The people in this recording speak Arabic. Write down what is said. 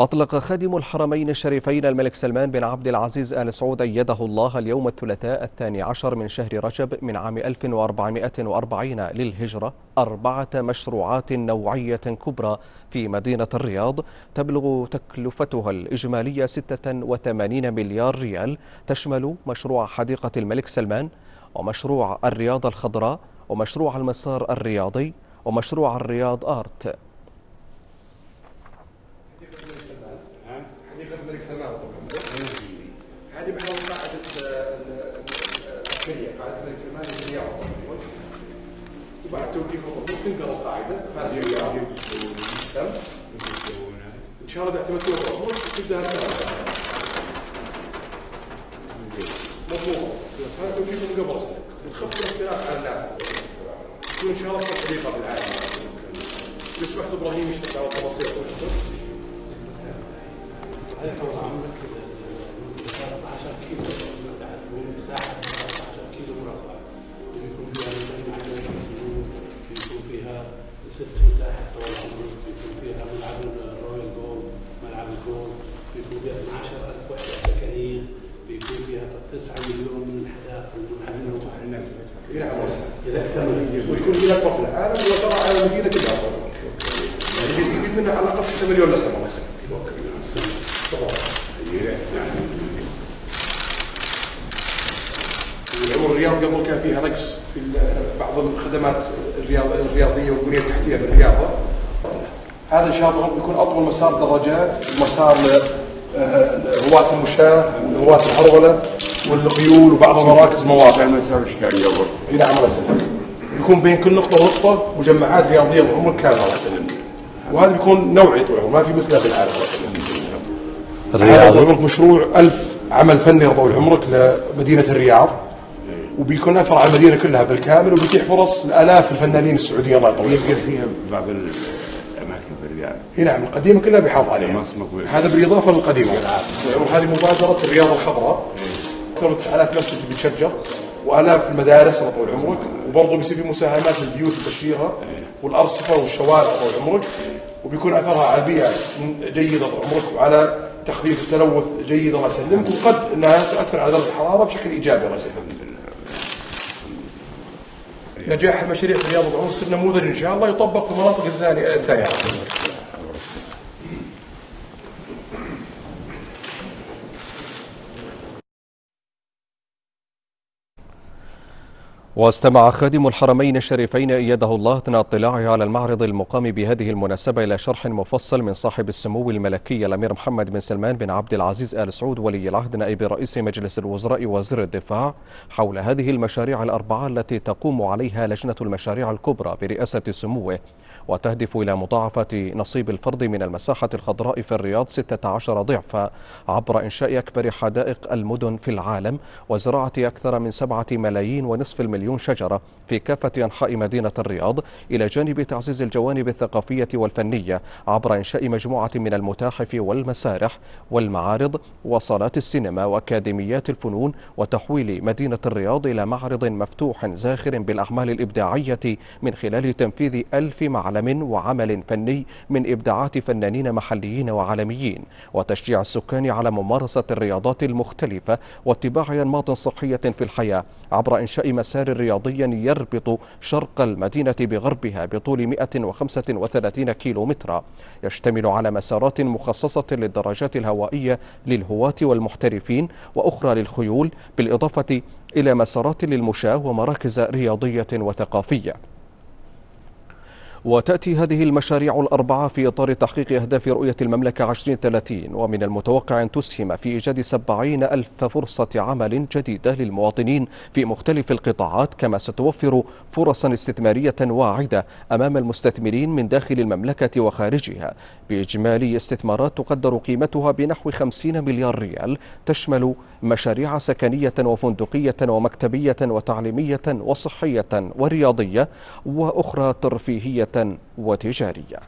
أطلق خادم الحرمين الشريفين الملك سلمان بن عبد العزيز آل سعود أيده الله اليوم الثلاثاء الثاني عشر من شهر رجب من عام 1440 للهجرة أربعة مشروعات نوعية كبرى في مدينة الرياض تبلغ تكلفتها الإجمالية 86 مليار ريال تشمل مشروع حديقة الملك سلمان ومشروع الرياض الخضراء ومشروع المسار الرياضي ومشروع الرياض آرت حديقه الملك سلمان هذه محل قاعدة الملك سلمان في الرياض وبعد توقيف الرفوف تنقل القاعدة. هذه الرياض إن شاء الله اعتمدتوا الرفوف تبدا مضبوط هذا توقيف من قبل سنه بتخفف الاختلاف على الناس. تكون إن شاء الله حديقه بالعالم يسمح إبراهيم يشتغل على التفاصيل. هذا طول عمرك ست مساحه طول عمرك بيكون فيها ملعب الرويال جول ملعب الجول بيكون فيها 12000 وحدة سكنية بيكون فيها 9 مليون من الحدائق والمنعم نعم إذا اكتمل ويكون فيها هذا هو ترى على المدينة كلها يعني بيستفيد منها على الأقل 6 مليون نسمه مثلا والرياض قبل كان فيها نقص في بعض الخدمات. الرياضية والبنية التحتية بالرياضة. هذا إن شاء الله بيكون أطول مسار دراجات ومسار هواة المشاة وهواة الهرولة والخيول وبعض المراكز مواقع. مسار اشكاليه برضه اي نعم الله يسلمك يكون بين كل نقطة ونقطة مجمعات رياضية بعمرك كامل. الله يسلمك. وهذا بيكون نوعي طول العمر ما في مثله في العالم الله يسلمك. مشروع ألف عمل فني طول عمرك لمدينة الرياض. وبيكون أثر على المدينة كلها بالكامل وبيتيح فرص لآلاف الفنانين السعوديين الله يطول يقدر فيها بعض الأماكن في الرياض. إي نعم القديمة كلها بيحافظ عليها. هذا بالإضافة للقديمة. وهذه مبادرة الرياض الخضراء. أكثر من 9000 مسجد بيتشجر وآلاف المدارس الله طول عمرك وبرضه بيصير في مساهمات للبيوت وتشجيرها والأرصفة والشوارع طول عمرك وبيكون أثرها على البيئة جيدة طول عمرك وعلى تخفيف التلوث جيد الله يسلمك وقد أنها تؤثر على درجة الحرارة بشكل إيجابي الله يسلمك. نجاح المشاريع في الرياض يصير نموذج إن شاء الله يطبق في المناطق الثانية الثانية. واستمع خادم الحرمين الشريفين أيده الله أثناء اطلاعه على المعرض المقام بهذه المناسبة إلى شرح مفصل من صاحب السمو الملكي الأمير محمد بن سلمان بن عبد العزيز آل سعود ولي العهد نائب رئيس مجلس الوزراء وزير الدفاع حول هذه المشاريع الأربعة التي تقوم عليها لجنة المشاريع الكبرى برئاسة سموه. وتهدف إلى مضاعفة نصيب الفرد من المساحة الخضراء في الرياض 16 ضعفا عبر إنشاء أكبر حدائق المدن في العالم وزراعة أكثر من سبعة ملايين ونصف المليون شجرة في كافة أنحاء مدينة الرياض إلى جانب تعزيز الجوانب الثقافية والفنية عبر إنشاء مجموعة من المتاحف والمسارح والمعارض وصالات السينما وأكاديميات الفنون وتحويل مدينة الرياض إلى معرض مفتوح زاخر بالأعمال الإبداعية من خلال تنفيذ ألف معلم وعمل فني من إبداعات فنانين محليين وعالميين وتشجيع السكان على ممارسة الرياضات المختلفة واتباع أنماط صحية في الحياة عبر إنشاء مسار رياضي يربط شرق المدينة بغربها بطول 135 كيلو مترا يشتمل على مسارات مخصصة للدراجات الهوائية للهواة والمحترفين وأخرى للخيول بالإضافة إلى مسارات للمشاة ومراكز رياضية وثقافية. وتأتي هذه المشاريع الأربعة في إطار تحقيق أهداف رؤية المملكة 2030 ومن المتوقع أن تسهم في إيجاد سبعين ألف فرصة عمل جديدة للمواطنين في مختلف القطاعات كما ستوفر فرصا استثمارية واعدة أمام المستثمرين من داخل المملكة وخارجها. بإجمالي استثمارات تقدر قيمتها بنحو 50 مليار ريال تشمل مشاريع سكنية وفندقية ومكتبية وتعليمية وصحية ورياضية وأخرى ترفيهية وتجارية